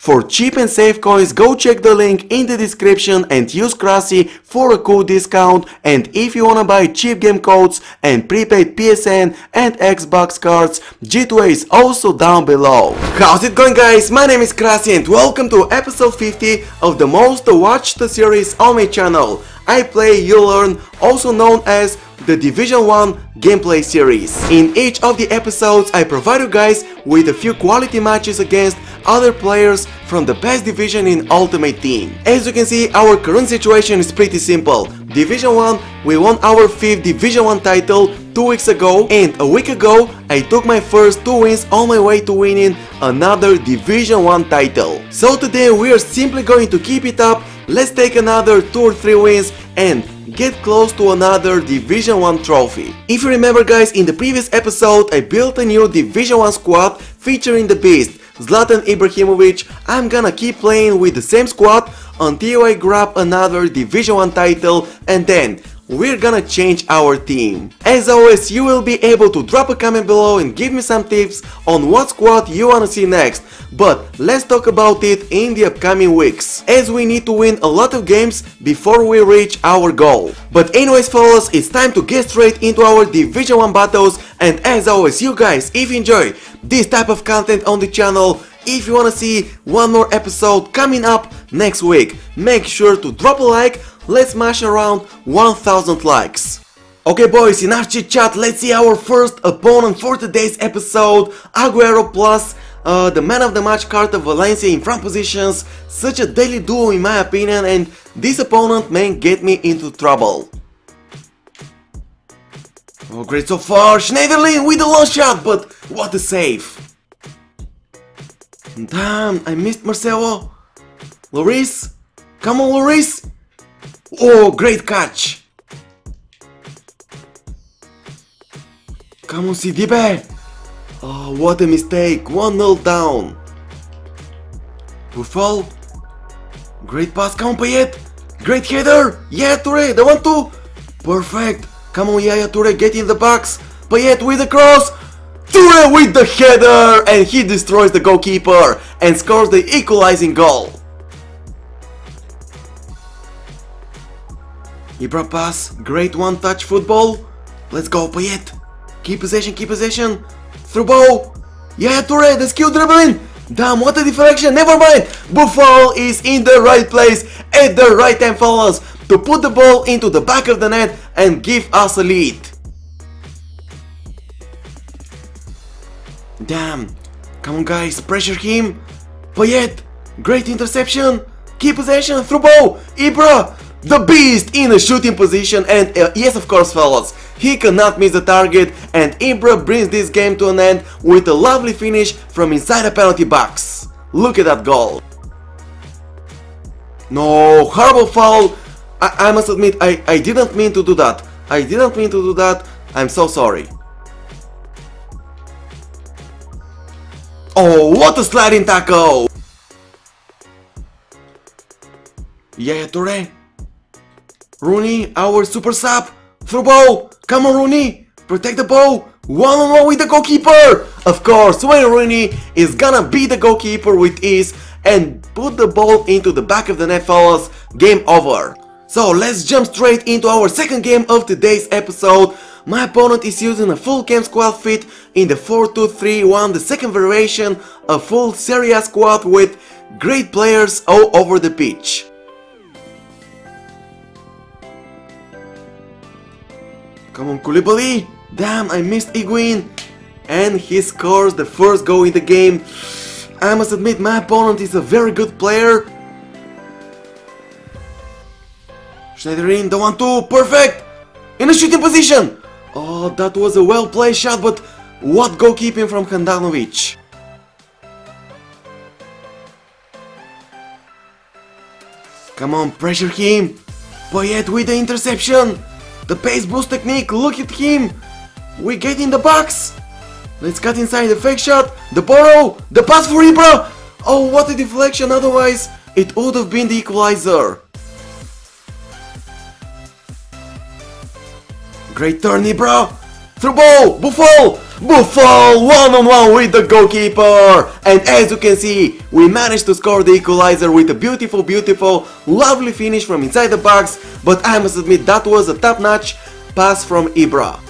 For cheap and safe coins, go check the link in the description and use Krasi for a cool discount. And if you wanna buy cheap game codes and prepaid PSN and Xbox cards, G2A is also down below. How's it going guys? My name is Krasi and welcome to episode 50 of the most watched series on my channel. I play You Learn, also known as the Division 1 gameplay series. In each of the episodes I provide you guys with a few quality matches against other players from the best division in Ultimate Team. As you can see, our current situation is pretty simple. Division 1, we won our 5th Division 1 title 2 weeks ago and a week ago I took my first 2 wins on my way to winning another Division 1 title. So today we are simply going to keep it up, let's take another 2 or 3 wins and get close to another Division 1 trophy. If you remember guys, in the previous episode I built a new Division 1 squad featuring the Beast, Zlatan Ibrahimovic, I'm gonna keep playing with the same squad until I grab another Division 1 title and then we're gonna change our team. As always, you will be able to drop a comment below and give me some tips on what squad you wanna see next. But let's talk about it in the upcoming weeks, as we need to win a lot of games before we reach our goal. But anyways fellas, it's time to get straight into our Division 1 battles and as always, you guys, if you enjoy this type of content on the channel, if you wanna see one more episode coming up next week, make sure to drop a like, let's smash around 1000 likes. Okay boys, enough chit chat, let's see our first opponent for today's episode, Aguero plus uh, the man of the match card of Valencia in front positions, such a daily duo in my opinion and this opponent may get me into trouble. Oh great so far, Schneiderlin with the long shot, but what a save! Damn, I missed Marcelo. Lloris? Come on, Lloris! Oh, great catch! Come on, Sidibe! Oh, what a mistake! 1-0 down! Boufal? Great pass, come on, Payet! Great header! Yeah, Toure, the 1-2! Perfect! Come on, Yaya Toure, get in the box! Payet with the cross! Toure with the header and he destroys the goalkeeper and scores the equalizing goal. Ibra pass, great one-touch football. Let's go Payet. Keep possession, keep possession. Through ball. Yeah, Toure, the skill dribbling. Damn, what a deflection. Never mind. Buffon is in the right place at the right time, fellas, to put the ball into the back of the net and give us a lead. Damn. Come on guys, pressure him. Payet, great interception. key possession, through ball. Ibra, the beast in a shooting position and uh, yes of course fellas, he cannot miss the target and Ibra brings this game to an end with a lovely finish from inside a penalty box. Look at that goal. No, horrible foul. I, I must admit, I, I didn't mean to do that. I didn't mean to do that. I'm so sorry. Oh, what a sliding tackle! Yeah, Toure. Rooney, our super sub. Through ball. Come on, Rooney. Protect the ball. One on one with the goalkeeper. Of course, Wayne Rooney is gonna beat the goalkeeper with ease and put the ball into the back of the net, fellas. Game over. So let's jump straight into our second game of today's episode. My opponent is using a full camp squad fit in the 4-2-3-1, the second variation, a full Serie A squad with great players all over the pitch. Come on Koulibaly! Damn, I missed Higuain! And he scores the first goal in the game. I must admit my opponent is a very good player. Schneiderlin, the 1-2, perfect! In a shooting position! Oh, that was a well-played shot, but what goalkeeping from Handanovic. Come on, pressure him! Payet with the interception! The pace boost technique, look at him! We get in the box! Let's cut inside the fake shot, the borrow, the pass for Ibra! Oh, what a deflection, otherwise it would have been the equalizer. Great turn, Ibra! Through ball! Buffon! Boufal one-on-one with the goalkeeper! And as you can see, we managed to score the equalizer with a beautiful, beautiful, lovely finish from inside the box, but I must admit that was a top-notch pass from Ibra.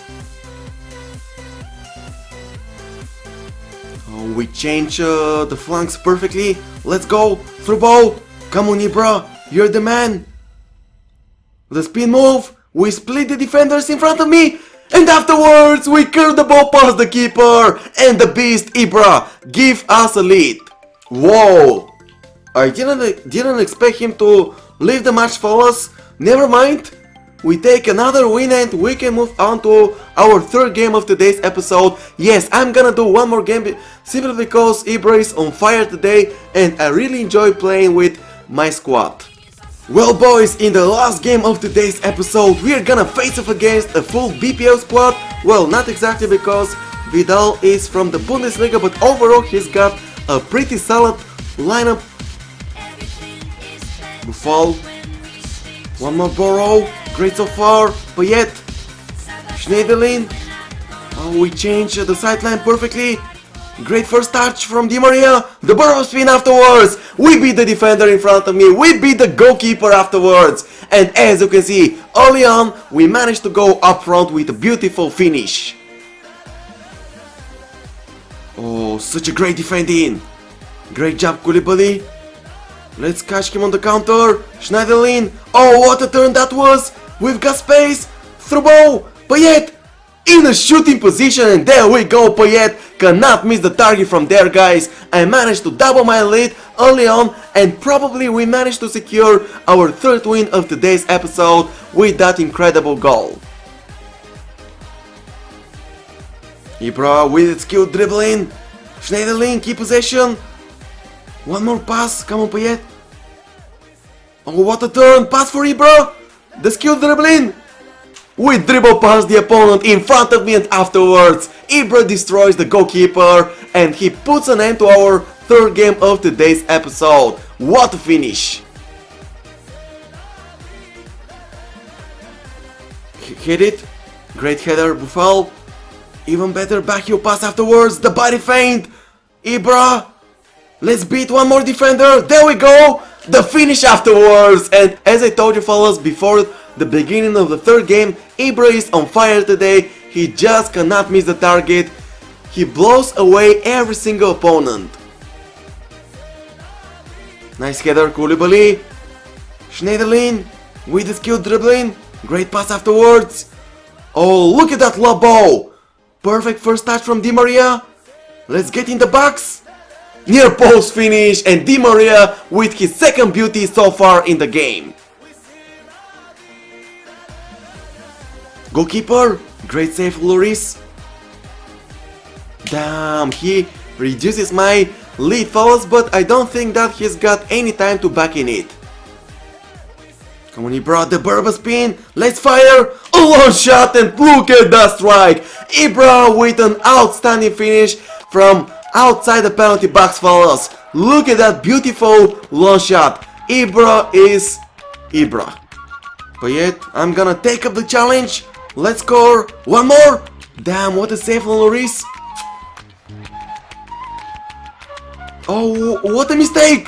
Oh, we change uh, the flanks perfectly. Let's go, through ball. Come on Ibra, you're the man. The spin move, we split the defenders in front of me, and afterwards we curl the ball past the keeper, and the beast Ibra give us a lead. Whoa! I didn't, didn't expect him to leave the match for us. Never mind. We take another win and we can move on to our third game of today's episode. Yes, I'm gonna do one more game simply because Ibra is on fire today and I really enjoy playing with my squad. Well boys, in the last game of today's episode we are gonna face off against a full BPO squad. Well, not exactly because Vidal is from the Bundesliga, but overall he's got a pretty solid lineup. Boufal, one more Borrow, great so far, but yet Schneiderlin, oh we changed the sideline perfectly. Great first touch from Di Maria. The Berba spin afterwards. We beat the defender in front of me. We beat the goalkeeper afterwards. And as you can see, early on, we managed to go up front with a beautiful finish. Oh, such a great defending. Great job, Koulibaly. Let's catch him on the counter. Schneiderlin. Oh, what a turn that was. We've got space. Through ball. Payet, in a shooting position and there we go Payet cannot miss the target from there guys. I managed to double my lead early on and probably we managed to secure our third win of today's episode with that incredible goal. Ibra with skilled dribbling. Schneiderlin keep possession one more pass. Come on Payet Oh what a turn. Pass for Ibra. The skilled dribbling we dribble past the opponent in front of me and afterwards Ibra destroys the goalkeeper and he puts an end to our third game of today's episode. What a finish! Hit it. Great header, Boufal. Even better back heel pass afterwards. The body feint. Ibra. Let's beat one more defender. There we go. The finish afterwards. And as I told you fellas before the beginning of the third game, Ibra is on fire today, he just cannot miss the target, he blows away every single opponent. Nice header, Koulibaly, Schneiderlin with the skilled dribbling, great pass afterwards. Oh, look at that lob Perfect first touch from Di Maria. Let's get in the box. Near post finish and Di Maria with his second beauty so far in the game. Goalkeeper, great save Lloris! Damn, he reduces my lead fellas, but I don't think that he's got any time to back in it. Come on, he brought the Berba spin. Let's fire. A long shot and look at that strike. Ibra with an outstanding finish from outside the penalty box, fellas. Look at that beautiful long shot. Ibra is Ibra. But yet, I'm gonna take up the challenge. Let's score! One more! Damn, what a save on Lloris! Oh, what a mistake!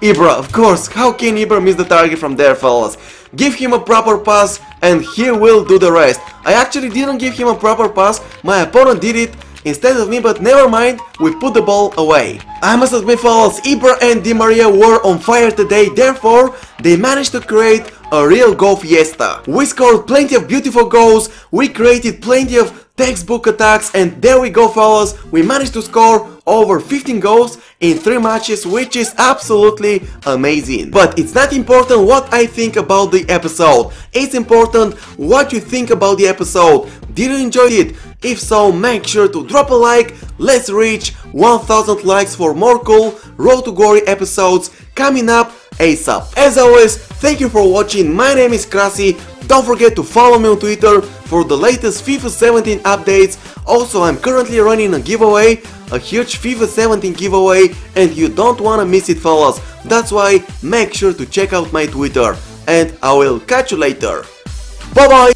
Ibra, of course, how can Ibra miss the target from there, fellas? Give him a proper pass and he will do the rest. I actually didn't give him a proper pass, my opponent did it instead of me, but never mind, we put the ball away. I must admit fellas, Ibra and Di Maria were on fire today, therefore they managed to create a real goal fiesta. We scored plenty of beautiful goals, we created plenty of textbook attacks and there we go fellas, we managed to score over 15 goals in 3 matches which is absolutely amazing. But it's not important what I think about the episode, it's important what you think about the episode. Did you enjoy it? If so, make sure to drop a like, let's reach 1000 likes for more cool Road to Glory episodes coming up ASAP. As always, thank you for watching, my name is Krasi, don't forget to follow me on Twitter for the latest FIFA 17 updates, also I'm currently running a giveaway, a huge FIFA 17 giveaway and you don't wanna miss it fellas, that's why make sure to check out my Twitter, and I will catch you later. Bye bye!